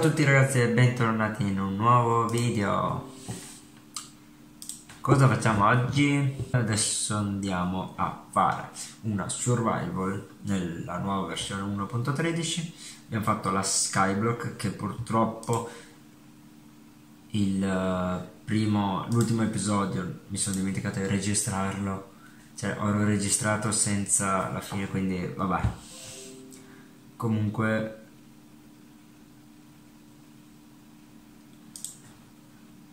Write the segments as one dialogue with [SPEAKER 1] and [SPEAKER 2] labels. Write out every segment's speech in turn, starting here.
[SPEAKER 1] a tutti ragazzi e bentornati in un nuovo video. Cosa facciamo oggi? Adesso andiamo a fare una survival nella nuova versione 1.13 Abbiamo fatto la skyblock che purtroppo eh, l'ultimo episodio mi sono dimenticato di registrarlo. Cioè ho registrato senza la fine quindi vabbè. Comunque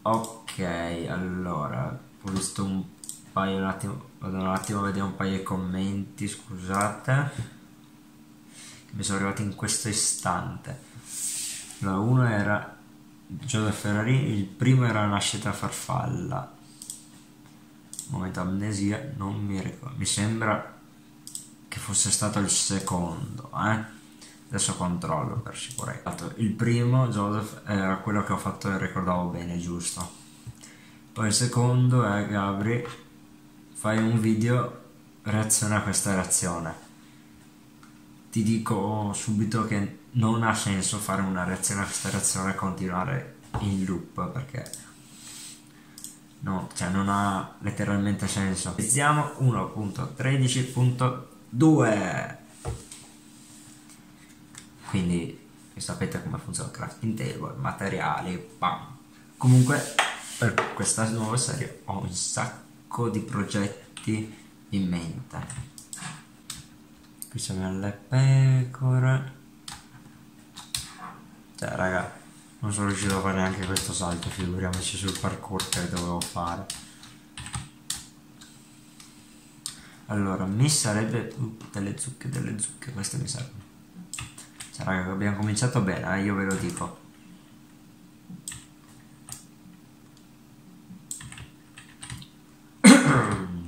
[SPEAKER 1] Ok, allora, ho visto un paio, un attimo, vado un attimo a vedere un paio di commenti, scusate, mi sono arrivati in questo istante. Allora, uno era Giuseppe Ferrari, il primo era Nascita Farfalla. Momento amnesia, non mi ricordo, mi sembra che fosse stato il secondo, eh? Adesso controllo per sicurezza. Il primo, Joseph, era quello che ho fatto e ricordavo bene, giusto. Poi il secondo è Gabri, fai un video, reazione a questa reazione. Ti dico subito che non ha senso fare una reazione a questa reazione e continuare in loop perché no, cioè non ha letteralmente senso. Iniziamo 1.13.2 quindi sapete come funziona il crafting table, materiali, pam. Comunque per questa nuova serie ho un sacco di progetti in mente. Qui sono le pecore. Cioè raga, non sono riuscito a fare neanche questo salto, figuriamoci sul parkour che dovevo fare. Allora, mi sarebbe tutte le zucche delle zucche, queste mi servono. Cioè, raga, abbiamo cominciato bene, eh, io ve lo dico.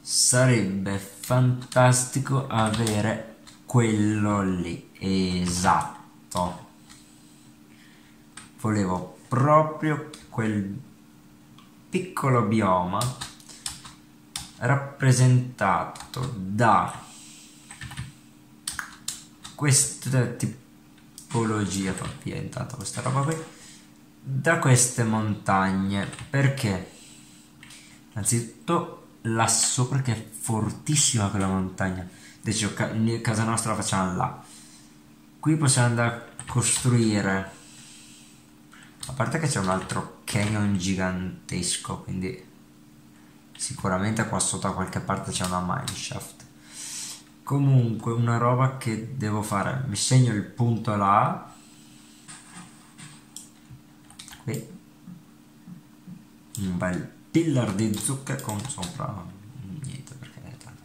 [SPEAKER 1] Sarebbe fantastico avere quello lì, esatto. Volevo proprio quel piccolo bioma rappresentato da questa tipologia fa intanto questa roba qui. Da queste montagne perché? Innanzitutto là sopra che è fortissima quella montagna. Dicevo casa nostra la facciamo là. Qui possiamo andare a costruire. A parte che c'è un altro canyon gigantesco quindi sicuramente qua sotto da qualche parte c'è una mineshaft comunque una roba che devo fare. Mi segno il punto là. Qui. Un bel pillar di zucca con sopra. Niente perché è tanto.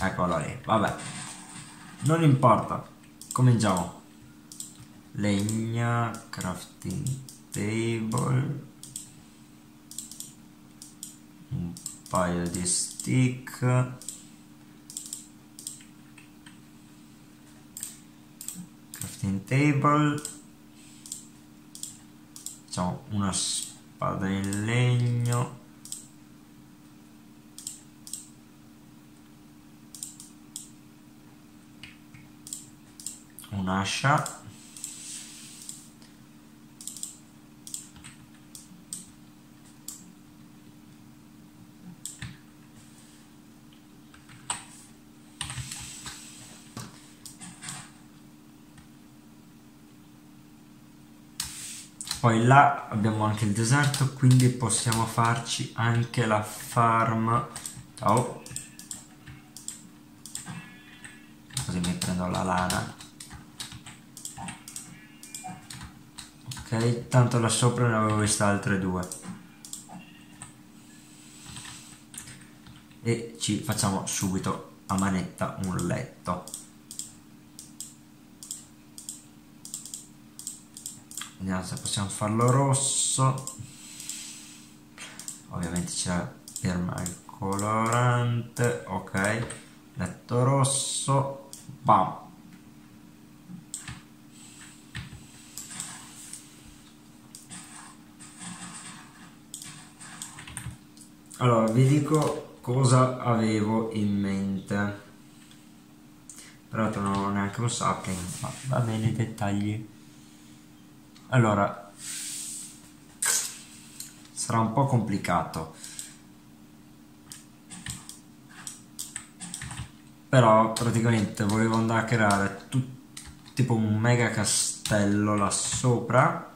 [SPEAKER 1] Eccolo lì. Vabbè. Non importa. Cominciamo. Legna crafting table. Un paio di stick crafting table. Facciamo una spada in legno. Un'ascia poi là abbiamo anche il deserto quindi possiamo farci anche la farm. Ciao. Così mi prendo la lana. Ok tanto là sopra ne avevo viste altre due. E ci facciamo subito a manetta un letto vediamo se possiamo farlo rosso. Ovviamente c'è firma il colorante. Ok. Letto rosso. Bam. Allora vi dico cosa avevo in mente. Però tu non ho neanche un sapling ma va bene i dettagli allora sarà un po' complicato. Però praticamente volevo andare a creare tipo un mega castello là sopra.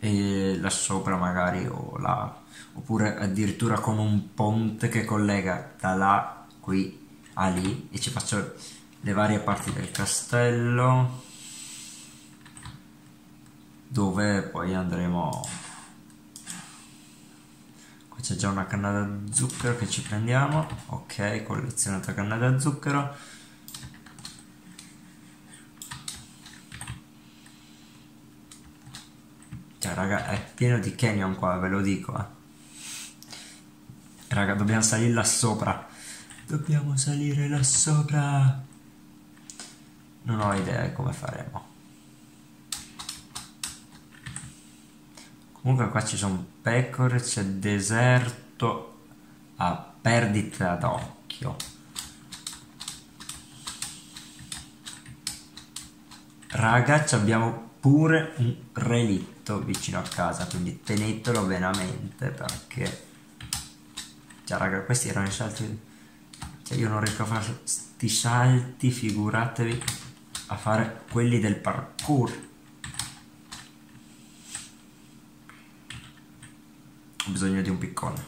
[SPEAKER 1] E là sopra magari o là. Oppure addirittura con un ponte che collega da là qui a lì e ci faccio le varie parti del castello dove poi andremo. Qui c'è già una canna da zucchero che ci prendiamo. Ok collezionata canna da zucchero. Cioè raga è pieno di canyon qua ve lo dico eh. Raga dobbiamo salire là sopra. Dobbiamo salire là sopra non ho idea di come faremo. Comunque qua ci sono pecore c'è deserto a perdita d'occhio raga abbiamo pure un relitto vicino a casa quindi tenetelo veramente perché cioè raga questi erano i salti. Cioè io non riesco a fare sti salti figuratevi a fare quelli del parkour ho bisogno di un piccone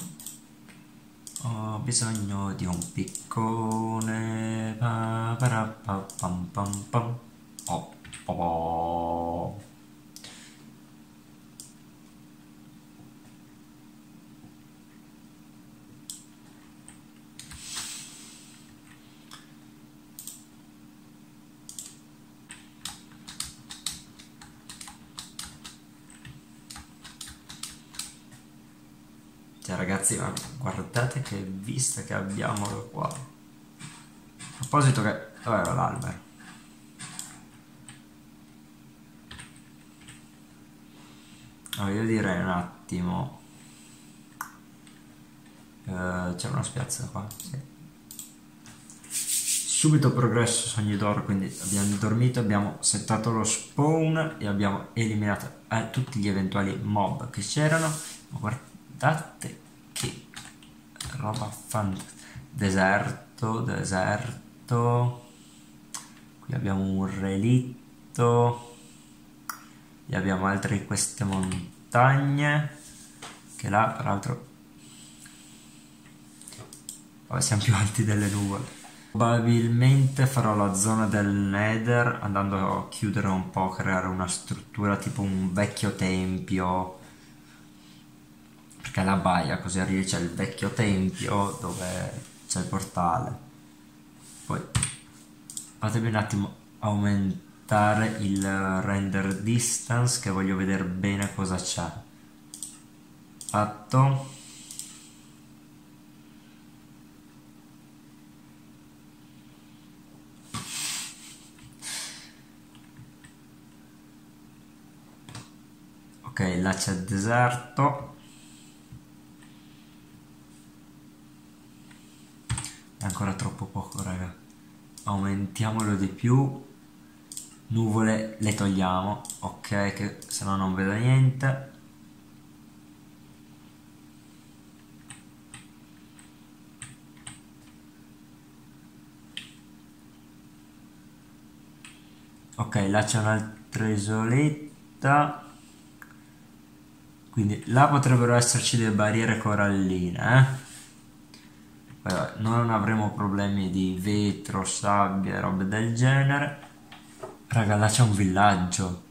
[SPEAKER 1] ho bisogno di un piccone pa, pa, pa, pam, pam, pam. Oh, oh, oh. Cioè ragazzi, ma guardate che vista che abbiamo qua. A proposito che... Dove era l'albero? Allora, io direi un attimo... Uh, c'è una spiazza qua, sì. Subito progresso sogni d'oro, quindi abbiamo dormito, abbiamo settato lo spawn e abbiamo eliminato eh, tutti gli eventuali mob che c'erano. Guardate roba fantastica. Deserto, deserto. Qui abbiamo un relitto. E abbiamo altre di queste montagne. Che là, peraltro... Vabbè, siamo più alti delle nuvole. Probabilmente farò la zona del nether andando a chiudere un po', creare una struttura tipo un vecchio tempio perché è la baia così arrivi c'è il vecchio tempio dove c'è il portale. Poi fatemi un attimo aumentare il render distance che voglio vedere bene cosa c'è. Fatto. Ok là c'è il deserto ancora troppo poco raga. Aumentiamolo di più. Nuvole le togliamo. Ok che se no non vedo niente. Ok là c'è un'altra isoletta. Quindi là potrebbero esserci le barriere coralline eh? Beh, non avremo problemi di vetro, sabbia robe del genere. Raga là c'è un villaggio.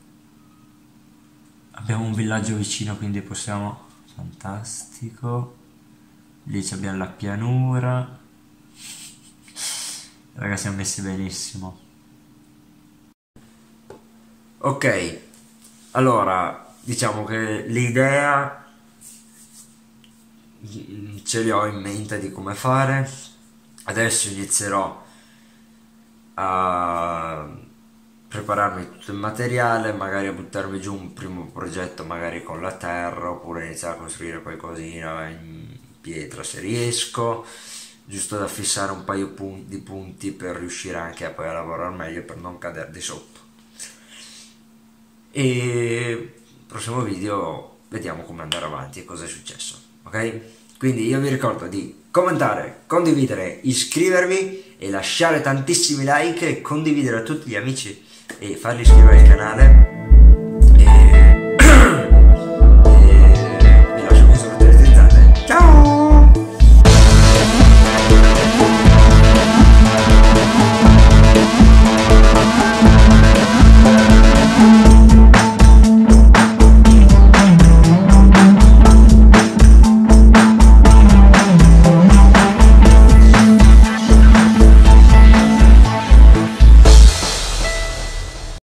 [SPEAKER 1] Abbiamo un villaggio vicino quindi possiamo fantastico. Lì abbiamo la pianura. Raga siamo messi benissimo. Ok allora diciamo che l'idea ce li ho in mente di come fare. Adesso inizierò a prepararmi tutto il materiale magari a buttarmi giù un primo progetto magari con la terra oppure iniziare a costruire qualcosina in pietra se riesco. Giusto da fissare un paio di punti per riuscire anche a poi a lavorare meglio per non cadere di sotto. E prossimo video vediamo come andare avanti e cosa è successo ok? Quindi io vi ricordo di commentare condividere iscrivervi e lasciare tantissimi like e condividere a tutti gli amici e farli iscrivere al canale